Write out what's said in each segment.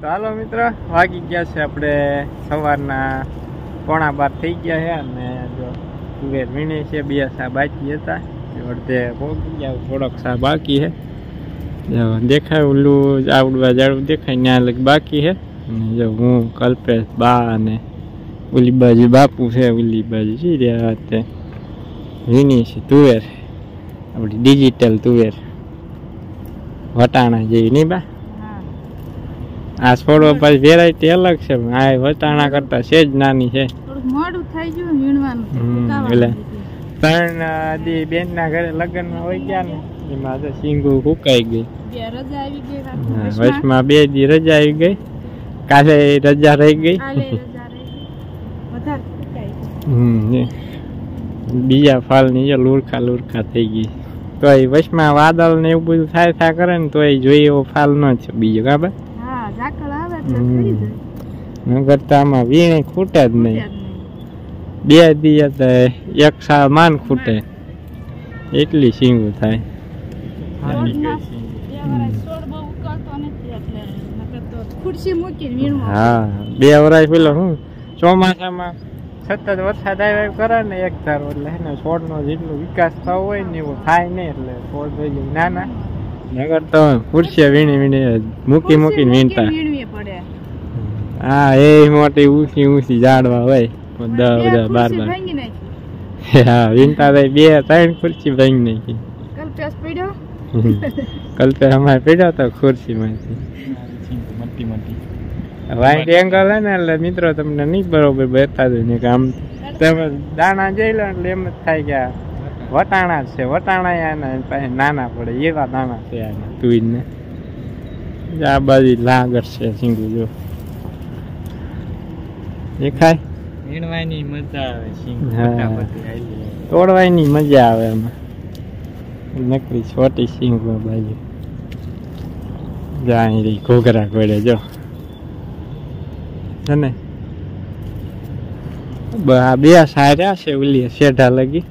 તો હાલો મિત્ર, વાગી ગયા છે આપણે સવારના પોણા બાર થઈ ગયા છે અને જો તુવેર વીણી છે, બે સા બાકી હતા. એ અડધે પોગી ગયા, થોડોક સા બાકી છે. જો દેખાય ઓલું આવડવા જાડું દેખાય ત્યાં લગ બાકી છે. અને જો હું કલ્પેશ બા અને ઓલી બાજુ બાપુ છે, ઓલી બાજુ સી રહ્યા તે વીણી છે તુવેર, આપણી ડિજિટલ તુવેર. વટાણા જેવી, નહીં બા? આ છોડવા પાછી વેરાયટી અલગ છે આ વટાણા કરતા સેજ નાની છે. મોડું થઈ ગયું વીણવાનું એટલે. પણ. ત્રણ દી બેનના ઘરે લગ્નમાં હોય ગયા ને એમાં તો સિંગુ ફૂકાઈ ગઈ. વચમાં. વચમાં બે દી રજા આવી ગઈ. કાલે રજા રહી ગઈ. બીજા ફાલ ફાલની જો લુરખા લુરખા થઈ ગઈ. તોય વચમાં વાદળ ને એવું બધું થાય થાય કરે ને તો એ જોઈએ એવો ફાલ ન છે બીજો કાબા હા ઝાકળ આવે એટલે થઈ જાય. નગર તો આમાં વીણે ખૂટે જ નહીં. બે દી તો એક સાળ માન ખૂટે. એટલી સિંગું થાય. હા બે વરાય પેલો શું ચોમાસામાં સતત વરસાદ આવ્યા કરે ને એક ધારો એટલે હે ને છોડનો જેટલો વિકાસ થવો હોય ને એવો થાય નહીં એટલે છોડ થઈ જાય. નાના નગર તો ખુરશીએ વીણી વીણી મૂકી મૂકીને વીણતા. હા એ મોટી ઊંચી ઊંચી ઝાડવા હોય. બે બધા બાર બાર. હા વીણતા થાય બે ત્રણ ખુરશી ભાંગી નાખી. કલ્પેશ પડ્યો કલ્પે અમારે પડ્યો તો ખુરશીમાંથી. મોટી મોટી. વાઈટ એંગલ હે ને એટલે મિત્રો તમને નહીં બરોબર બતાવ્યું ને કે આમ તમે દાણા જઈ લો એટલે એમ જ થાય કે આ વટાણા છે. વટાણા એના પાસે નાના પડે. એવા દાણા છે આના. તુઈને. આ બાજુ લાગર છે સિંગુ જો. દેખાય? વીણવાની મજા આવે સિંગ. તોડવાની મજા આવે એમાં નકરી છોટી સિંગુ બાજુ. જાય રહી ઘોઘરા ગોળે જો. છે ને? બ- બે સાર્યા છે ઓલી શેઢા લગી.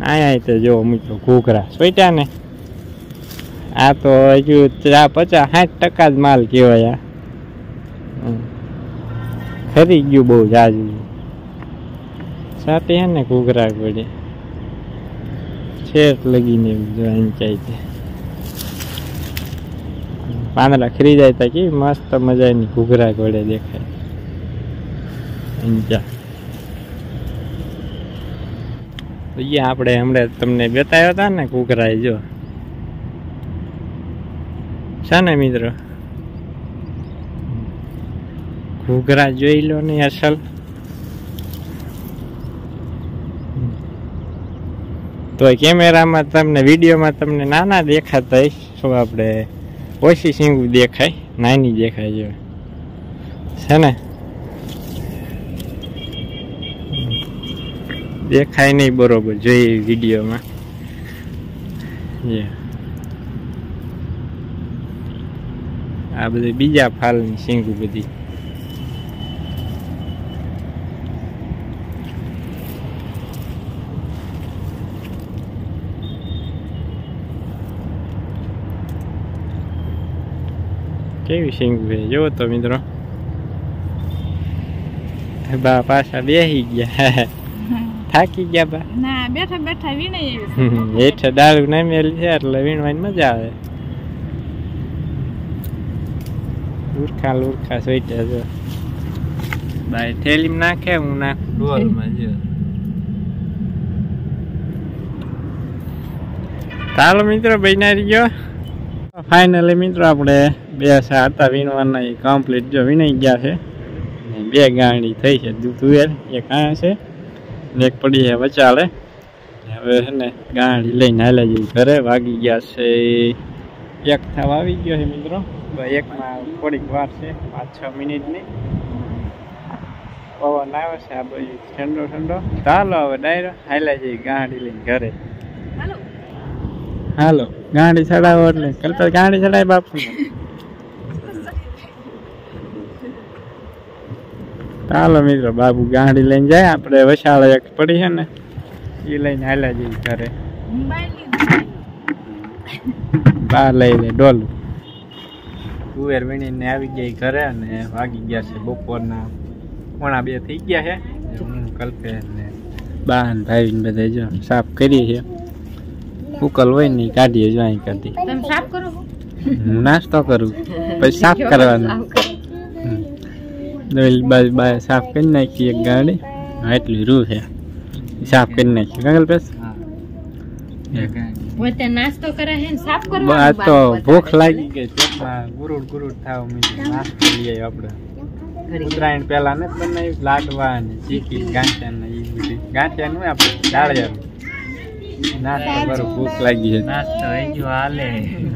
અહીંયા તો જો મૂક્યો ઘૂઘરા. સોટ્યા ને? આ તો હજુ ચા પચાસ સાઠ ટકા જ માલ કહેવાય આ. ખરી ગયું બહુ જાજુ. સાથે હે ને ઘૂઘરા પડે છેક લગીને અંચાઈ પાંદડા ખરી જાય તા કે મસ્ત મજાની ઘૂઘરા ઘોડે દેખાય. અંચા અહીંયા આપણે હમણાં તમને બતાવ્યા હતા ને ઘૂઘરા એ જો. છે ને મિત્રો? ઘૂઘરા જોઈ લો ને અસલ. તો કેમેરામાં તમને, વિડીયોમાં તમને નાના દેખાતા. શું આપણે ઓછી સિંગું દેખાય, નાની દેખાય છે છે ને દેખાય નહીં બરોબર, જોઈએ વિડીયોમાં. આ બધી બીજા ફાલની સિંગું બધી. કેવી સિંગું છે? જોવો તો મિત્રો. બા પાછા બેસી ગયા. થાકી ગયા બા. ના બેઠા બેઠા વીણાઈ છે. હેઠે દારૂ નામેલી છે એટલે વીણવાની મજા આવે. લુરખા લુરખા સોઈટા જો ભાઈ થેલીમાં નાખે હું નાખું ડોલમાં જો ચાલો મિત્રો બન્યા ગયો. ફાઇનલી મિત્રો આપણે બે સા હતા વીણવાના કમ્પ્લીટ જો વીણાઈ ગયા છે. બે ગાણી થઈ છે તુવેર એક આ છે. એક પડી છે વચાલે હવે છે ને ગાડી લઈને હાલે જઈ ઘરે વાગી ગયા છે એક થાવ આવી ગયો છે મિત્રો. એકમાં થોડીક વાર છે પાંચ છ મિનિટની. પવન આવે છે આ બધું ઠંડો ઠંડો. ચાલો હવે ડાયરો હાલે જઈ ગાડી લઈને ઘરે. હાલો. હાલો ગાડી ચડાવો એટલે. કલ્પે ગાડી ચડાય બાપુ. ચાલો મિત્રો બાબુ ગાડી લઈને જાય. આપણે વસાળે એક પડી છે ને એ લઈને હાલ્યા જઈ ઘરે. બા બહાર લઈ લે ડોલું. કુવેર વીણીને આવી ગયા ઘરે અને વાગી ગયા છે બપોરના. પોણા બે થઈ ગયા છે. હું કલ્પે ને બા ને ભાઈ બધા જો સાફ કરીએ છીએ. ઉકલ હોય ને કાઢીએ જો અહીં કાઢી નાસ્તો કરું પછી સાફ કરવાનું. બાજુ બાય સાફ કરી નાખી એક ગાડી. હા, એટલી રૂ છે. સાફ કરી નાખી. કંગલ પેસ હા. એક પોતે નાસ્તો કરે છે ને સાફ આ તો ભૂખ લાગી ગઈ. પેટમાં ગુરુડ ગુરુડ થાવ નાસ્તો લઈ આપણે. ઉત્તરાયણ પહેલા ને તમને લાડવા ને ચીકી ગાંઠિયા ને એ બધી. ગાંઠિયા નું આપણે ડાળિયા નાસ્તો બરો ભૂખ લાગી છે નાસ્તો હાલે.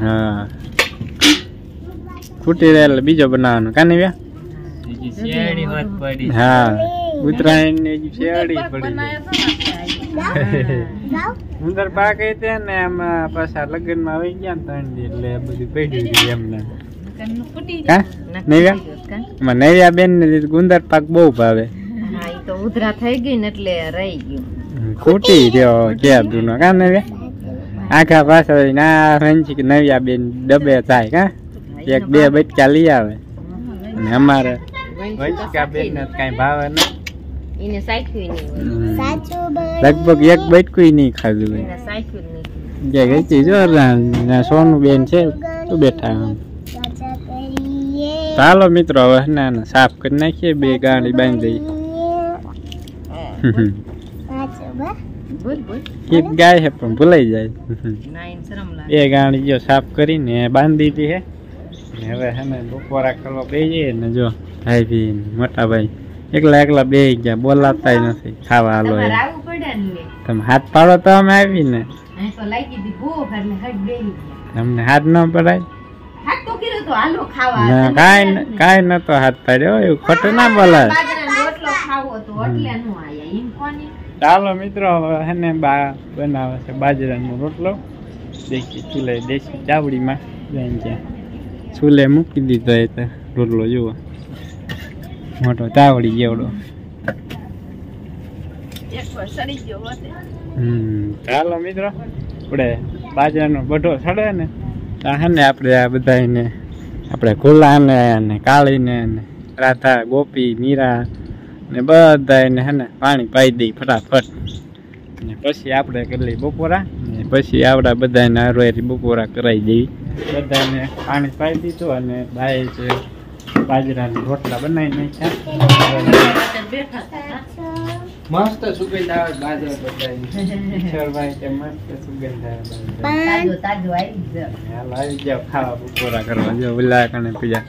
હા. ખૂટી રહે એટલે બીજો બનાવવાનો. કાની વ્યા શેરડી હોત પડી. હા. ઉત્તરાયણની શેરડી પડી ઉંદર પાક તે ને એમાં પાછા લગ્નમાં આવી ગયા ત્રણ દી એટલે બધું પડ્યું હતું એમને. બેન ને ગુંદર પાક બહુ ભાવે. હા ઉધરા થઈ ગઈ ને એટલે રહી ગયું. ખૂટી રહ્યો ક્યાં દૂનો કા નવ્યા? આખા પાછા ના રંજી નવ્યા બેન ડબે થાય કા? એક બે બટકા લઈ આવે. અને અમારે વંશિકા બેન કઈ ભાવે નહીં એને સાખ્યું નહીં હોય. લગભગ એક બચકું નહીં ખાધું એને સાખ્યું નહીં. જે ગઈ હતી જો સોનું બેન છે તો બેઠા આમ. ચાલો મિત્રો હવે ના ને સાફ કરી નાખીએ બે ગાડી બાંધી દઈએ. બોલ બોલ. ગીત ગાય છે પણ ભૂલાઈ જાય. બે ગાડી જો સાફ કરીને બાંધી દીધી છે ને હવે હે ને બપોરા કરવા બે જઈએ ને જો ભાઈ ભી ને મોટા ભાઈ એકલા એકલા બે ગયા બોલાતાય નથી ખાવા હાલો. તમે હાથ પાડો તો અમે આવી ને. તો. તમને હાથ ન પડાય. તો તો હાલો ખાવા ના કાંઈ ન- કાંઈ નતો હાથ પાડ્યો એવું ખોટું ના બોલાય. રોટલો ખાવો તો એટલે નો આયા એમ કોની? ચાલો મિત્રો હવે હેને બા બનાવે છે બાજરાનો રોટલો. દેખી ચૂલે દેશી ચાવડીમાં જઈને ત્યાં ચૂલે મૂકી દીધો એ રોટલો જુઓ. મોટો ચાવડી જેવડો. ચાલો મિત્રો આપણે બાજરાનો બઢો સડે ને ત્યાં ને આપણે આ બધાને આપણે ગુલાને ને કાળીને ને રાધા ગોપી મીરા ને બધાને હે ને પાણી પાઈ દઈ ફટાફટ. ને પછી આપણે કરી બપોરા. પછી આપણા બધાને હારોહારી બપોરા કરાવી દેવી. બધાને પાણી પાઈ દીધું અને બાય છે બાજરાના રોટલા બનાવી નાખ્યા. મસ્ત સુગંધ આવે બાજરા બધાની. ઈશ્વરભાઈ કે મસ્ત સુગંધ આવે તાજો જાવ. ખાવા બપોરા કરવા. જો કણે પીજા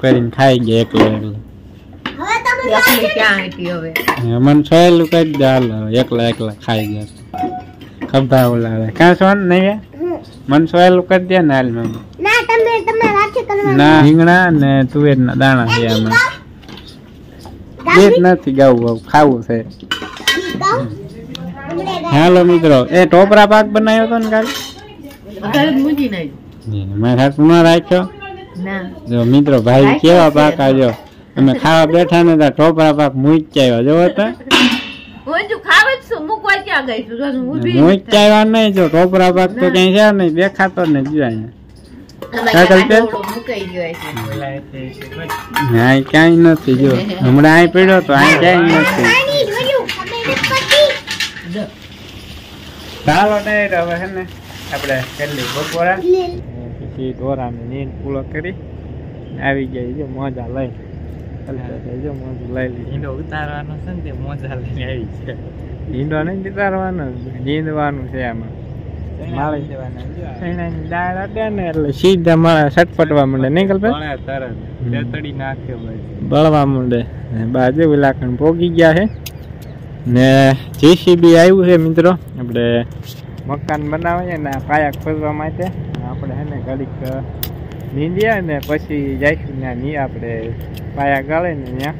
કરીને ખાઈ ગયા એક એકલો. એકલી ક્યાં હતી હવે? મને એકલા એકલા ખાઈ ગયા ખભા ઓલા કાં સોન નહીં મને સોયેલું કરી દે ને હાલ ના તમે તમે કરવા ના રીંગણા ને તુવેરના દાણા છે આમાં. એ નથી ગાવું ખાવું છે. હાલો મિત્રો એ ટોપરા પાક બનાવ્યો હતો ને કાલે? મારા જ મૂકી નાખ્યું. મારે હાથ ન. રાખ્યો જો મિત્રો ભાઈ કેવા પાક આજો અમે ખાવા બેઠા ને ત્યાં ટોપરા પાક આવ્યા જોવો તો. છું ગઈ છું? આવ્યા નહીં જો ટોપરા પાક તો કઈ છે નહીં દેખાતો ને છે? હા ક્યાંય નથી જો હમણાં અહીં પડ્યો તો અહીં ક્યાંય નથી. ચાલો હવે હે ને આપણે કેટલી બપોરા. પછી ઢોરાને નીંદ પૂરો કરી. આવી ગયા જો મોજા લઈ જો મોજું લઈ લીધી ઈંડો ઉતારવાનો છે ને તે મોજા લઈને આવી છે. ઈંડો નહીં ઉતારવાનો નીંદવાનું છે આમાં. સીધા માળા સટપટવા માંડે. નહીં કલ્પે? ભાઈ. બળવા માંડે. બાજુ વિલાખણ પોગી ગયા છે. ને જેસીબી આવ્યું છે મિત્રો. આપણે મકાન બનાવીએ ને પાયા ખોદવા માટે. આપણે હે ને ઘડીક નીંદીએ ને પછી જઈશું ત્યાં ની આપણે પાયા ગાળે ને ત્યાં.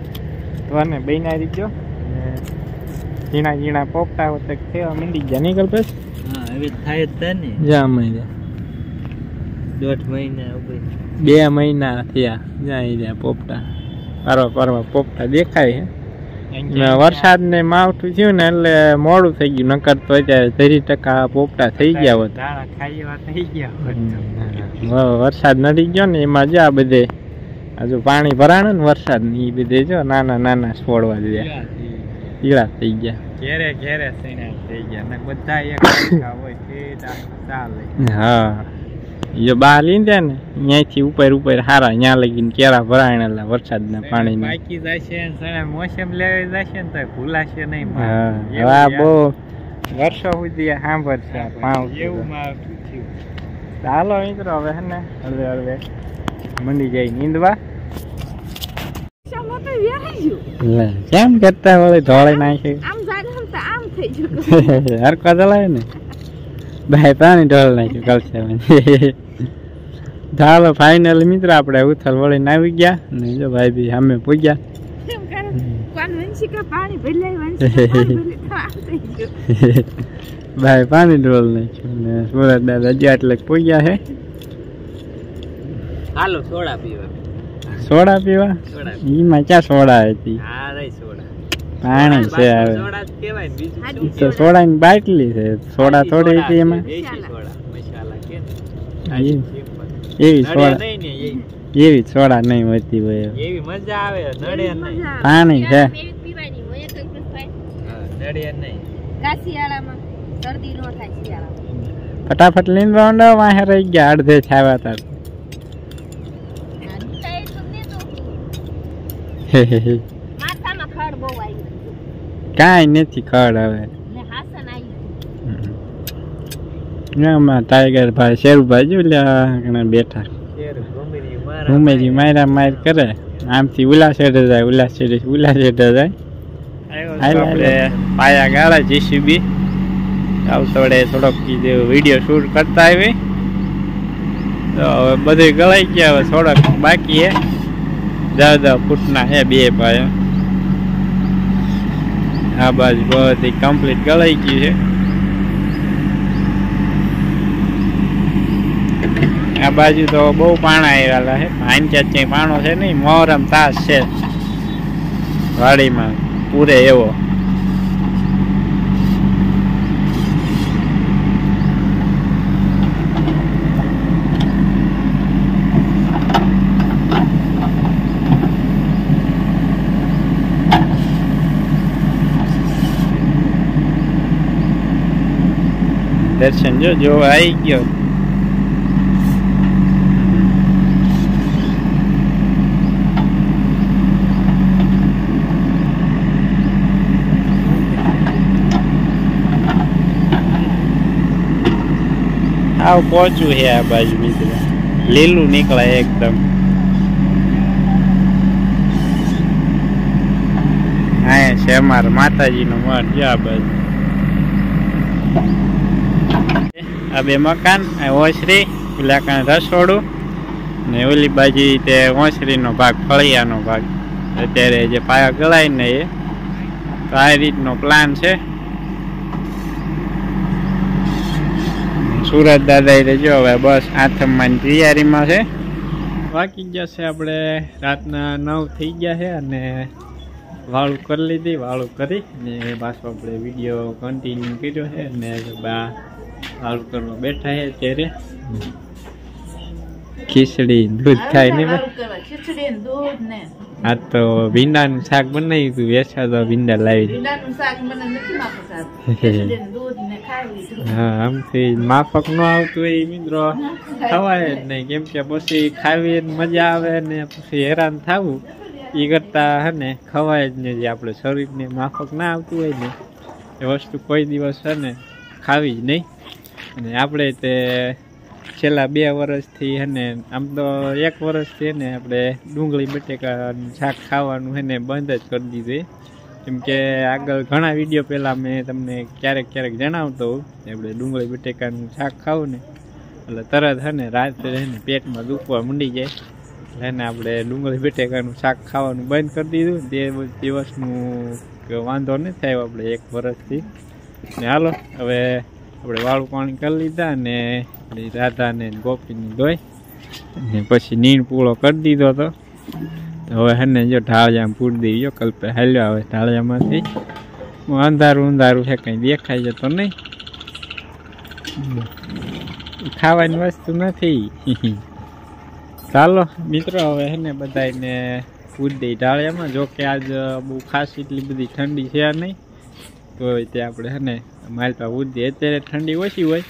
તો અને બનાવી રીજો ને ઝીણા ઝીણા પોપટા હોતે થયા મીંડી ગયા. નહીં કલ્પેશ હા એવી થાય જ તે ને. જા મહિને દોઢ મહિના બે મહિના થયા. જાય રહ્યા પોપટા. પારવા પારવા પોપટા દેખાય ને વરસાદ ને માવઠું થયું ને એટલે મોડું થઈ ગયું. નકર તો અત્યારે ધરી ટકા પોપટા થઈ ગયા હોત. વરસાદ નડી ગયો ને એમાં જો આ બધે હજુ પાણી ભરાણું ને વરસાદ ને એ બધે જો નાના નાના છોડવા દીધા પીળા થઈ ગયા. ઘેરે ઘેરે થઈ ગયા. બધા એક હોય હા. જો બા લીધે ને અહીંયાથી ઉપર ઉપર હારા ત્યાં લગીને કેરા વરસાદ વરસાદના પાણી બાકી જશે ને સણે મોસમ લેવી જશે ને તો ભૂલાશે નહીં. હા બહુ વર્ષો સુધી સાંભળશે એવું માવઠું ચાલો મિત્રો હવે હે ને હળવે હળવે મંડી જાય નીંદવા. કેમ કરતા વળી ધોળે નાખે આમ જાય આમ તો આમ થઈ ગયું. હરકો ચલાવે ને. ભાઈ પાણી ઢોળ નાખ્યું કલસે ચાલો ફાઇનલ મિત્ર આપણે ઉથલ વળીને આવી ગયા. ને જો ભાઈ બી સામે પૂગ્યા. ભાઈ પાણી ઢોળ નાખ્યું. ને સુરત દાદા જ્યાં એટલે પૂગ્યા છે હાલો સોડા પીવા. સોડા પીવા? સોડા એમાં ક્યાં સોડા હતી? પાણી છે હવે. સોડા જ કહેવાય ને બીજું હાજી. શું તો સોડા ની બાટલી છે. સોડા થોડી હતી એમાં. મસાલા. એવી સોડા એવી. એવી સોડા નહીં હોતી હોય એવી મજા આવે નડે નહીં. પાણી છે પીવાની હોય તો નડે નહીં. ગા શરદી નો થાય શિયાળામાં. ફટાફટ લઈને રાઉન્ડ વાહે રહી ગયા અડધે છાવા તાર કાંઈ નથી ખડ હવે ને હાસન આવી આમાં ટાઈગર ભાઈ શેરુભાઈ જો લ્યા બેઠા. શેર મારા માયરા માર કરે. આમથી ઉલા સેડે જાય ઉલા સેડે ઉલા સેડે જાય. પાયા ગાળા જીસીબી. આવતોડે થોડોક વીડિયો શૂટ કરતા આવી. તો હવે બધે ગળાઈ ગયા હવે થોડોક બાકી હે. દસ દસ ફૂટના હે બે ભાઈ આ બાજુ બધી કમ્પ્લીટ ગળાઈ ગયું છે. બાજુ તો બહુ પાણા આવેલા છે આઈન ક્યાંય પાણો છે નહીં. મોહરમ તાસ છે. વાડીમાં. પૂરે એવો. દર્શન જો જો આવી ગયો. આવ પહોંચવું છે આ બાજુ મિત્ર. લીલું નીકળે એકદમ. અહીંયા છે અમારા માતાજીનું મઠ, જો આ બાજુ. આ બે મકાન ઓસરી, પેલા કાંઈ રસોડું, ને ઓલી બાજુ તે ઓસરીનો ભાગ, ફળિયાનો ભાગ. અત્યારે જે પાયા ગળાય ને એ. તો આ રીતનો પ્લાન છે. સુરત દાદા એ જો હવે બસ આથમવાની તૈયારીમાં છે. વાગી ગયા છે આપણે રાતના નવ થઈ ગયા છે અને વાળું કરી લીધી, વાળું કરી ને પાછો આપણે વીડિયો કન્ટિન્યુ કર્યો છે ને બા વાળું કરવા બેઠા છે ત્યારે ખીચડી દૂધ ખાય ને ખીચડી દૂધ ને. આ તો ભીંડાનું શાક બનાવ્યું હતું વેસા તો ભીંડા લાવી. હા આમથી માફક ન આવતું હોય મિત્રો. ખવાય જ નહીં. કેમ કે પછી ખાવી મજા આવે ને પછી હેરાન થવું. એ કરતા હે ને ખવાય જ નહીં જે આપણે શરીરને માફક ના આવતું હોય ને. એ વસ્તુ કોઈ દિવસ હે ને ખાવી જ નહીં. અને આપણે તે છેલ્લા બે વર્ષથી હે ને આમ તો એક વર્ષથી ને આપણે ડુંગળી બટેકાનું શાક ખાવાનું હે ને બંધ જ કરી દીધું. કેમ કે આગળ ઘણા વીડિયો પહેલાં મેં તમને ક્યારેક ક્યારેક જણાવતો હોઉં આપણે ડુંગળી બટેકાનું શાક ખાવું ને, એટલે તરત હે ને રાત્રે ને પેટમાં દુખવા મંડી જાય. એટલે હે ને આપણે ડુંગળી બટેકાનું શાક ખાવાનું બંધ કરી દીધું. તે દિવસનું વાંધો નથી થયો આપણે એક વર્ષથી ને હાલો, હવે આપણે વાળું પાણી કરી લીધા ને રાધાને રાધા ગોપીની ધોઈ ને પછી નીણ પૂળો કરી દીધો હતો. તો હવે હેને જો ઢાળિયામાં પૂરી દઈ જો, કલ્પે હાલ્યો આવે ઢાળિયામાંથી. હું અંધારું અંધારું છે, કંઈ દેખાય છે તો નહીં. ખાવાની વસ્તુ નથી. ચાલો, મિત્રો, હવે હે ને બધાને પૂરી દઈ ઢાળિયામાં. જો કે આજ બહુ ખાસ એટલી બધી ઠંડી છે નહીં. તો તે આપણે હે ને માલપા પૂરી અત્યારે ઠંડી ઓછી હોય.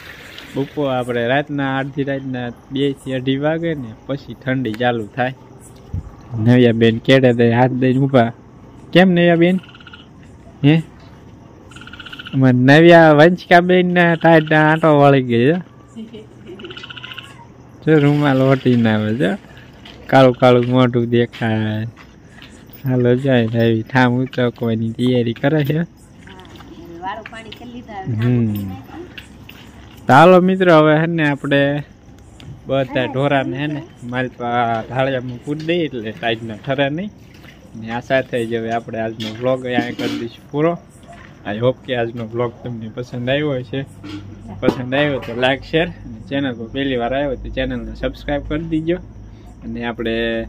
બપોર આપણે રાતના અડધી રાતના બેથી અઢી વાગે ને પછી ઠંડી ચાલુ થાય. નવ્યા બેન કેડે દે હાથ દઈને ઊભા. કેમ નવ્યા બેન હે નવ્યા વંચકા બેન ને ટાઈટ આંટો વળી ગયો જો રૂમાલ ઓટી ના આવે છે. કાળું કાળું મોઢું દેખાય. હાલો જાય ઠામ ઉચકવાની તૈયારી કરે છે. હમ. ચાલો મિત્રો હવે હે ને આપણે બધા ઢોરાને હે ને મારી ઢાળિયામાં પૂરી દઈએ એટલે સાઈઝના ઠરે નહીં. ને આ સાથે જ હવે આપણે આજનો વ્લોગ અહીંયા કરી દઈશું પૂરો. આઈ હોપ કે આજનો વ્લોગ તમને પસંદ આવ્યો હશે. પસંદ આવ્યો તો લાઈક શેર અને ચેનલ પર પહેલી વાર આવ્યો તો ચેનલને સબસ્ક્રાઈબ કરી દીજો. અને આપણે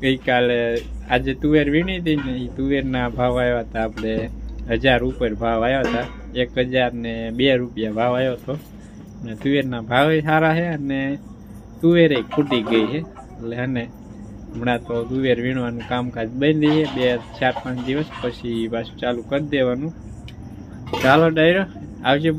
ગઈકાલે આજે તુવેર વીણી હતી ને એ તુવેરના ભાવ આવ્યા હતા આપણે હજાર ઉપર ભાવ આવ્યા હતા એક હજાર ને બે રૂપિયા ભાવ આવ્યો હતો અને તુવેરના ભાવ સારા છે અને તુવેરે ખૂટી ગઈ છે એટલે અને હમણાં તો તુવેર વીણવાનું કામકાજ બંધ છે બે ચાર પાંચ દિવસ પછી પાછું ચાલુ કરી દેવાનું. ચાલો ડાયરો, આવજો